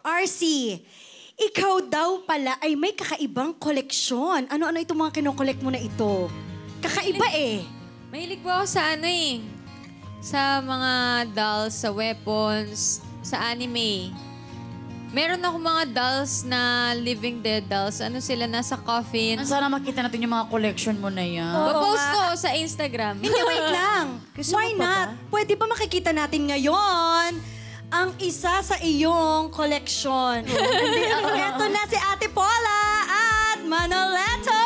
RC, ikaw daw pala ay may kakaibang koleksyon. Ano-ano itong mga kinokolekt mo na ito? Kakaiba eh. Mahilig po ako sa ano eh. Sa mga dolls, sa weapons, sa anime. Meron ako mga dolls na living dead dolls. Ano sila, nasa coffin. Ang sana makita natin yung mga collection mo na yan. Oo Post nga. ko sa Instagram. Hindi, wait lang. Gusto Why mo pa not? Pwede ba makikita natin ngayon ang isa sa iyong koleksyon? Ito na si Ate Paula at Manoleto!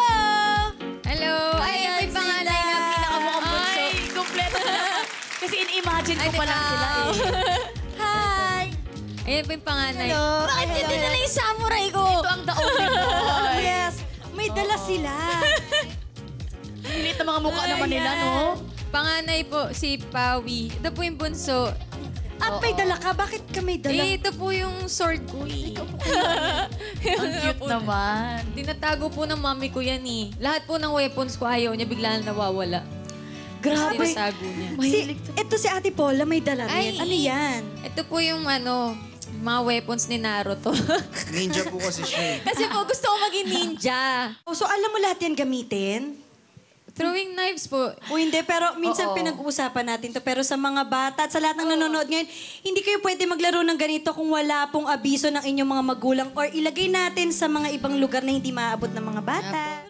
Hello! Ay, Ayan may pangalan sila. na pinakamukhang bunso. Ay, kompleto na. Kasi in-imagine ko Ay, pa lang teka. sila eh. Hi! Ayan po yung panganay. Hello! Bakit Hello. hindi nila yung samurai ko? Ito ang the only boy. Yes! May dala sila. Liit na mga mukha naman nila, no? Panganay po, si Pawi. Ito po yung bunso. At may dala ka? Bakit ka may dala? Eh, ito po yung sword ko eh. Ang cute naman. Tinatago po ng mami ko yan eh. Lahat po ng weapons ko ayaw niya, bigla na nawawala. Grabe. Tinatago niya. Si, ito si Ate Paula may dala rin. Ay. Ano yan? Ito po yung ano, mga weapons ni Naruto. Ninja po kasi siya eh. Kasi po, gusto ko maging ninja. Oh, so alam mo lahat yan gamitin? Throwing knives po. O hindi, pero minsan Oo. pinag-uusapan natin to. Pero sa mga bata at sa lahat ng nanonood ngayon, hindi kayo pwede maglaro ng ganito kung wala pong abiso ng inyong mga magulang or ilagay natin sa mga ibang lugar na hindi maabot ng mga bata.